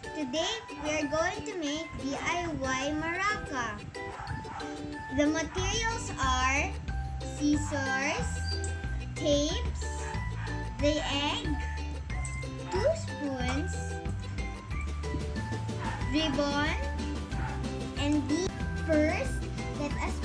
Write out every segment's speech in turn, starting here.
Today we are going to make DIY maraca. The materials are scissors, tapes, the egg, two spoons, ribbon, and the first let us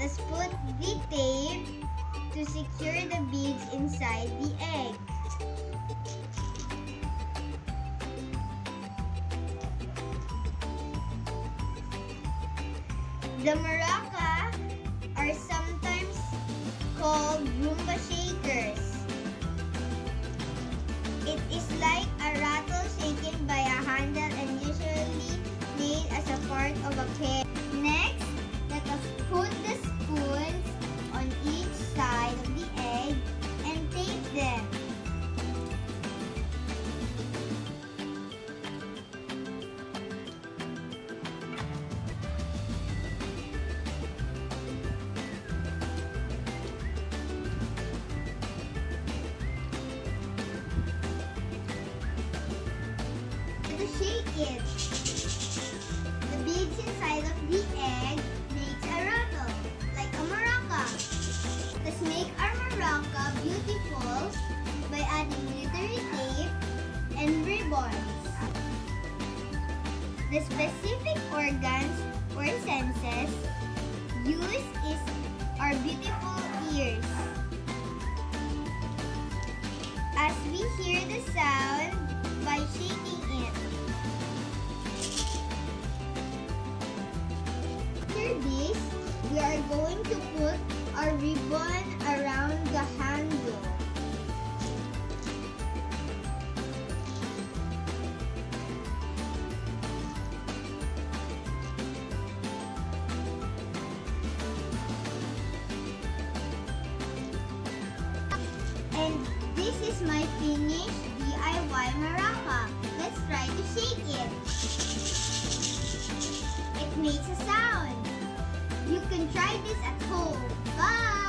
Us put the tape to secure the beads inside the egg. The maraca are sometimes called shakers. It. The beads inside of the egg makes a rattle, like a maraca. Let's make our maraca beautiful by adding glittery tape and ribbons. The specific organs or senses used is our beautiful ears. As we hear the sound by shaking it. This, we are going to put our ribbon around the handle. And this is my finished DIY maraca. Can try this at home. Bye!